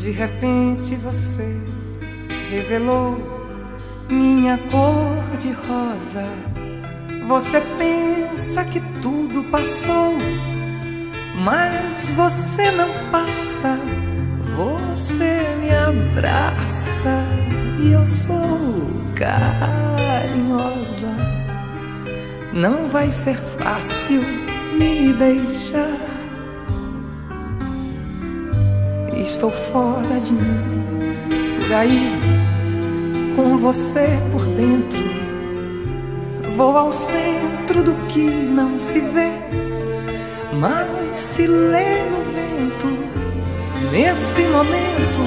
De repente você revelou minha cor de rosa. Você pensa que tudo passou, mas você não passa. Você me abraça e eu sou carinhosa. Não vai ser fácil me deixar. Estou fora de mim, por aí, com você por dentro. Vou ao centro do que não se vê, mas se lê no vento. Nesse momento,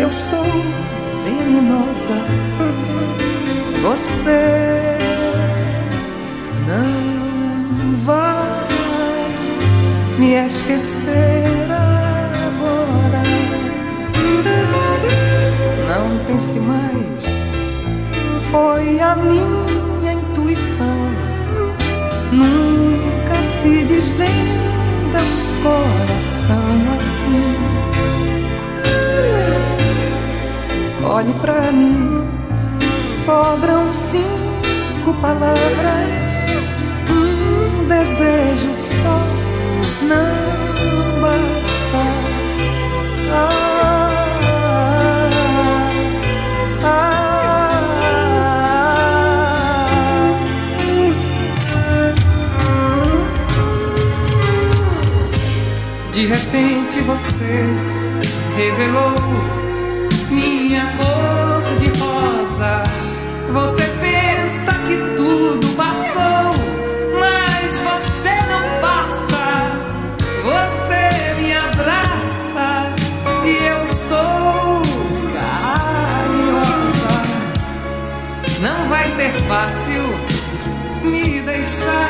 eu sou venenosa. Você não vai me esquecer pense mais, foi a minha intuição. Nunca se desvenda um coração assim. Olhe pra mim, sobram cinco palavras, um desejo só não basta. Repente você revelou minha cor de rosa. Você pensa que tudo passou, mas você não passa. Você me abraça e eu sou carinhosa. Não vai ser fácil me deixar.